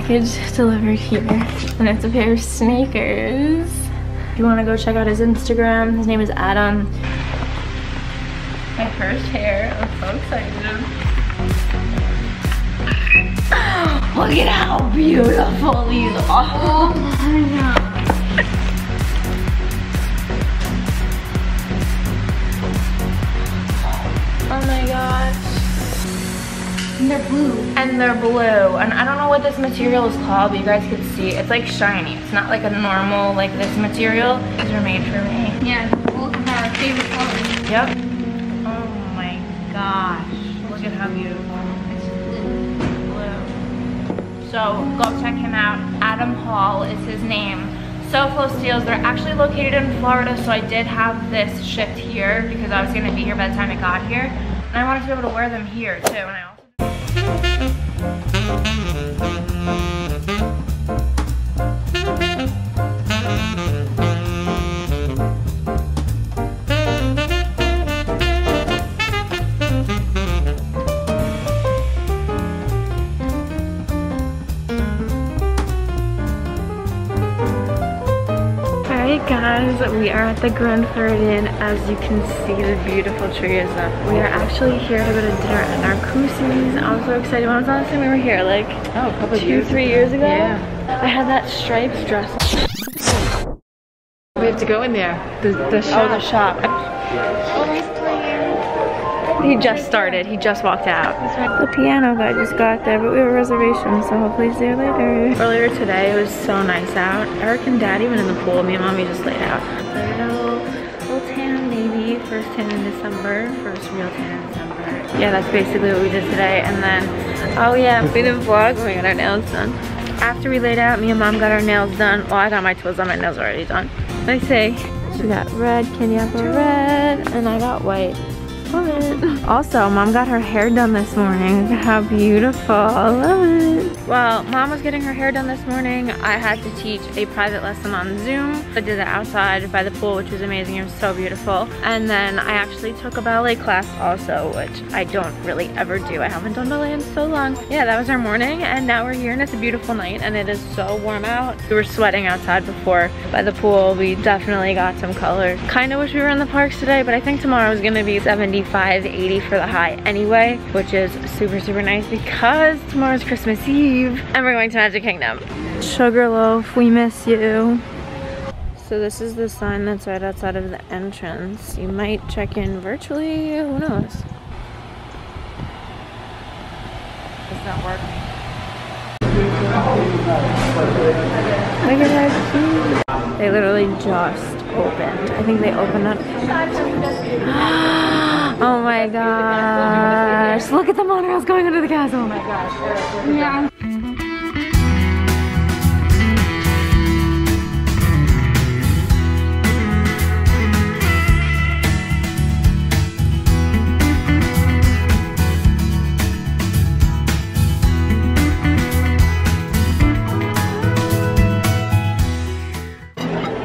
package delivered here. And it's a pair of sneakers. If you wanna go check out his Instagram, his name is Adam. My first hair, I'm so excited. Look at how beautiful these are. Oh my god. And they're blue. And they're blue. And I don't know what this material is called, but you guys can see. It's like shiny. It's not like a normal, like this material. These are made for me. Yeah, both of our favorite colors. Yep. Oh my gosh. Look at how beautiful. It's blue. Blue. So go check him out. Adam Hall is his name. SoFlo Steals, they're actually located in Florida, so I did have this shipped here because I was gonna be here by the time it got here. And I wanted to be able to wear them here too. And guys, we are at the Grand Floridian. As you can see, the beautiful tree is up. We are actually here to go to dinner at Narcoossee's. I'm so excited. When was the last time we were here? Like Oh, a couple two, years three years ago? Yeah. I had that striped dress. We have to go in there. The, the shop. Oh, the shop. Oh, He just started. He just walked out. The piano guy just got there, but we have a reservation, so hopefully he's there later. Earlier today, it was so nice out. Eric and Daddy went in the pool. Me and Mommy just laid out. Little, little tan maybe. First tan in December. First real tan in December. Yeah, that's basically what we did today. And then, oh yeah, we didn't vlog. We got our nails done. After we laid out, me and Mom got our nails done. Well, I got my toes done. My nails are already done. Me see. She got red, Kenya got red, and I got white. Love Also, mom got her hair done this morning. How beautiful. I love it. Well, mom was getting her hair done this morning. I had to teach a private lesson on Zoom. I did it outside by the pool, which was amazing. It was so beautiful. And then I actually took a ballet class also, which I don't really ever do. I haven't done ballet in so long. Yeah, that was our morning. And now we're here and it's a beautiful night and it is so warm out. We were sweating outside before by the pool. We definitely got some color. Kind of wish we were in the parks today, but I think tomorrow is gonna be 75, 80 for the high anyway, which is super, super nice because tomorrow's Christmas Eve and we're going to Magic Kingdom. Sugarloaf, we miss you. So this is the sign that's right outside of the entrance. You might check in virtually, who knows? It's not working. Look at how cute. They literally just opened. I think they opened up. oh my gosh. Look at the monorails going under the castle. Oh my gosh. Yeah.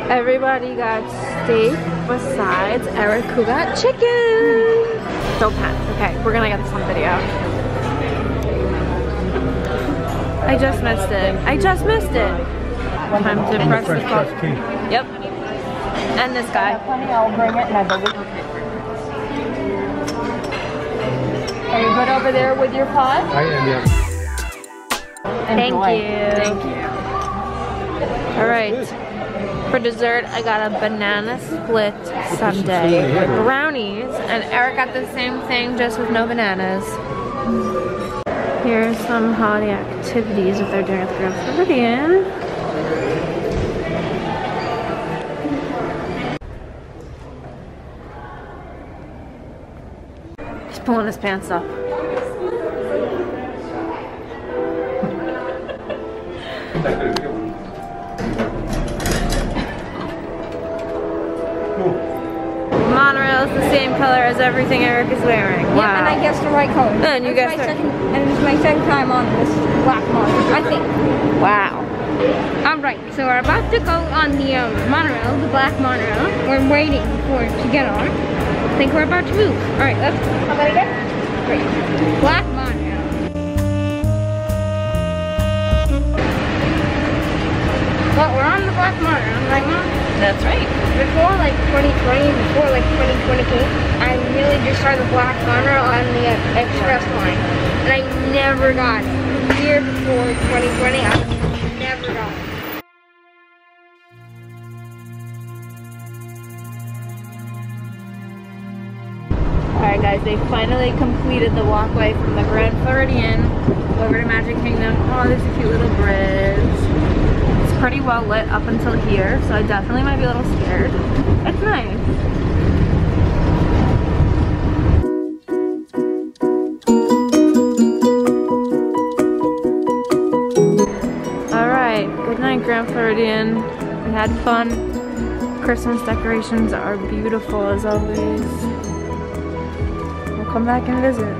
Everybody got steak besides Eric who got chicken. So tense. Okay, we're gonna get this on video. I just missed it. I just missed it. Time to press the button. Yep. And this guy. I'll bring it and I. Are you good over there with your pot? I am, yeah. Thank Enjoy. you. Thank you. All right. For dessert, I got a banana split sundae with brownies, and Eric got the same thing, just with no bananas. Here's some holiday activities that they're doing at the Grand Floridian. He's pulling his pants up. color as everything Eric is wearing. Wow. Yeah, and I guessed the right color. And you guessed my second, and it's my second time on this black model, I think. Wow. Alright, so we're about to go on the um, monorail, the black monorail. We're waiting for it to get on. I think we're about to move. Alright, let's How about again? Great. Black monorail. Well, we're on the Black Monorail, right, Mom? That's right. Before like 2020, before like 2020 came, I really just saw the Black Monorail on the uh, Express line, and I never got it. Year before 2020, I never got it. Alright guys, they finally completed the walkway from the Grand Floridian over to Magic Kingdom. Oh, there's a cute little bridge. Pretty well lit up until here, so I definitely might be a little scared. It's nice. Alright, good night Grand Floridian. We had fun. Christmas decorations are beautiful as always. We'll come back and visit.